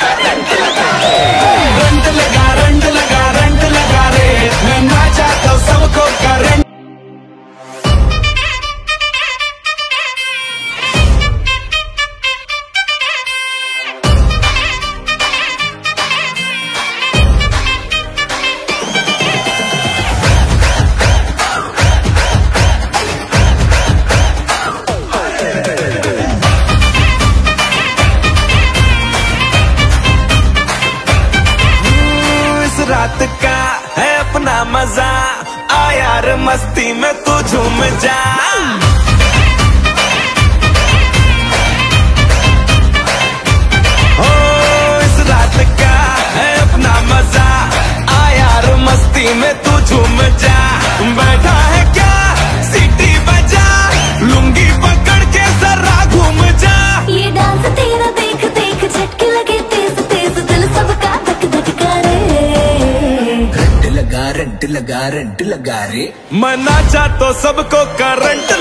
Current लगा रात का है अपना मज़ा। आ यार मस्ती में तू झूम जा। ओ, इस रात का है अपना मज़ा। आ यार मस्ती में तू झूम जा। बैठा रंट लगा रेंट लगा रे। मना जा तो सबको करंट